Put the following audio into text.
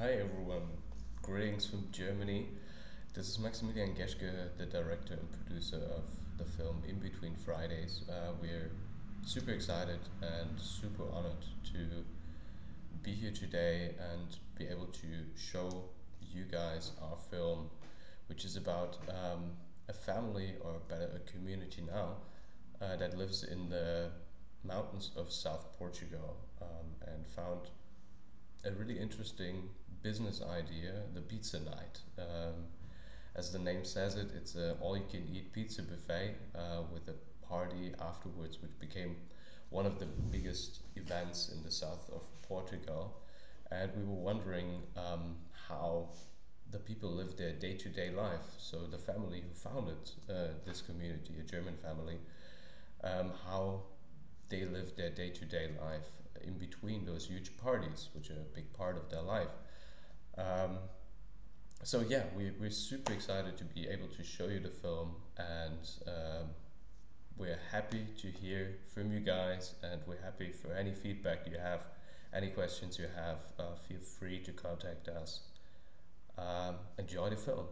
Hi everyone, greetings from Germany. This is Maximilian Geschke, the director and producer of the film In Between Fridays. Uh, we're super excited and super honored to be here today and be able to show you guys our film, which is about um, a family or better a community now uh, that lives in the mountains of South Portugal um, and found a really interesting business idea, the pizza night. Um, as the name says it, it's an all-you-can-eat pizza buffet uh, with a party afterwards, which became one of the biggest events in the south of Portugal. And we were wondering um, how the people live their day-to-day life. So the family who founded uh, this community, a German family, um, how they live their day-to-day life in between those huge parties, which are a big part of their life. So yeah, we, we're super excited to be able to show you the film and um, we're happy to hear from you guys and we're happy for any feedback you have, any questions you have, uh, feel free to contact us. Um, enjoy the film.